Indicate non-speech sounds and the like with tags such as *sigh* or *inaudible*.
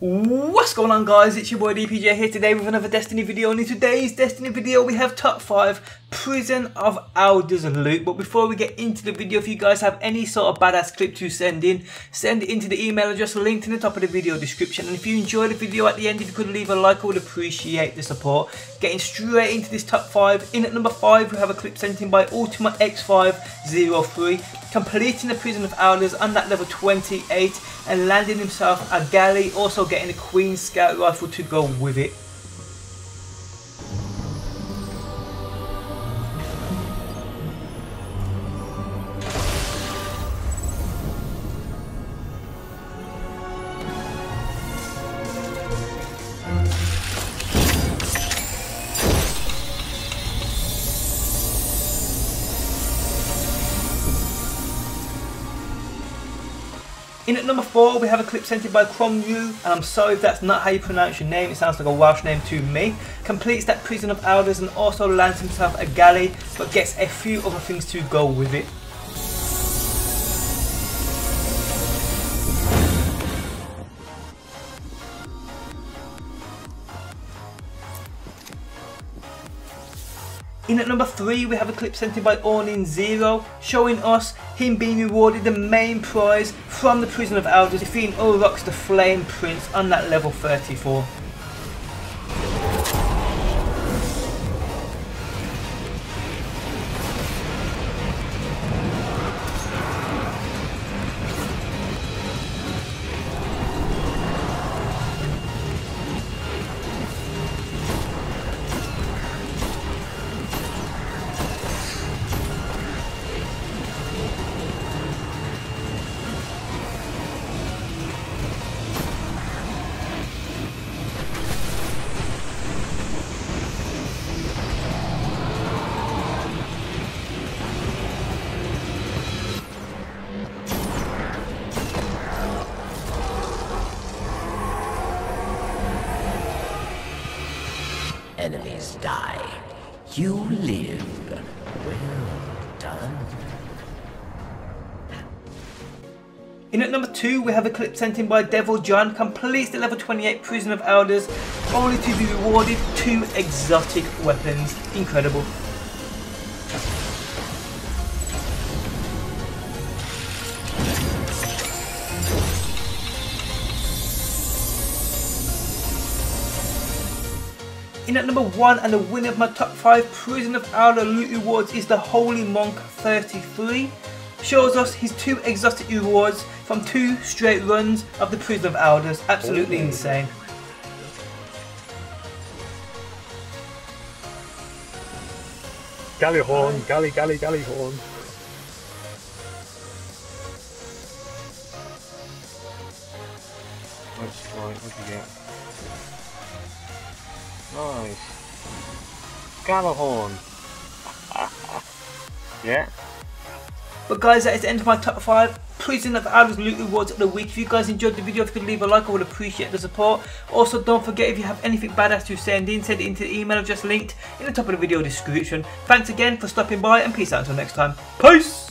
What's going on guys, it's your boy DPJ here today with another Destiny video and in today's Destiny video we have top 5 Prison of Elders loot. But before we get into the video if you guys have any sort of badass clip to send in send it into the email address linked in the top of the video description. And if you enjoyed the video at the end if you could leave a like I would appreciate the support. Getting straight into this top 5, in at number 5 we have a clip sent in by Ultima X503 completing the Prison of Elders on that level 28 and landing himself a galley, also getting a Queen Scout rifle to go with it. In at number 4 we have a clip sent in by Cromyu, and I'm sorry if that's not how you pronounce your name, it sounds like a Welsh name to me. Completes that Prison of Elders and also lands himself a galley, but gets a few other things to go with it. In at number 3 we have a clip sent in by Ornin Zero showing us him being rewarded the main prize from the Prison of Elders defeating Urrox the Flame Prince on that level 34. Enemies die. You live. Well done. In at number 2 we have a clip sent in by Devil John, completes the level 28 Prison of Elders, only to be rewarded two exotic weapons. Incredible. In at number 1 and the winner of my top 5 Prison of Elder loot rewards is the Holy Monk 33. Shows us his two exotic rewards from two straight runs of the Prison of Elders. Absolutely Oh. insane. Gjallarhorn, galley, galley, Gjallarhorn. Let's try, what do you get? Nice. Gjallarhorn. *laughs* yeah. But guys, that is the end of my top 5 Prison of Elders loot rewards of the week. If you guys enjoyed the video, if you could leave a like, I would appreciate the support. Also, don't forget if you have anything badass to send in, send it into the email address linked in the top of the video description. Thanks again for stopping by and peace out until next time. Peace!